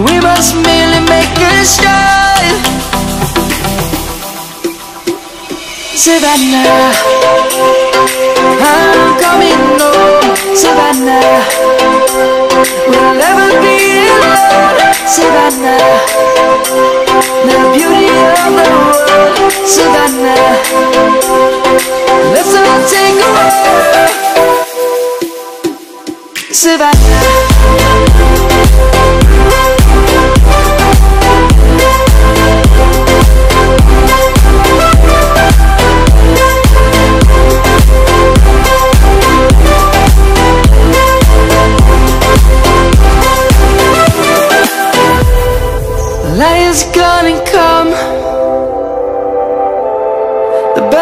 We must merely make a strive. Savannah, I'm coming home. Savannah, we'll never be alone. Savannah, the beauty of the world. Savannah,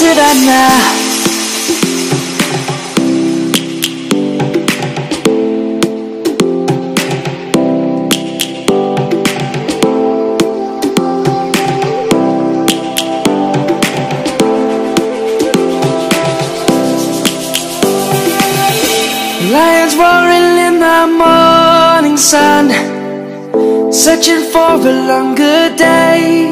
alone. Savannah. Lions roaring in the morning sun, searching for a longer day.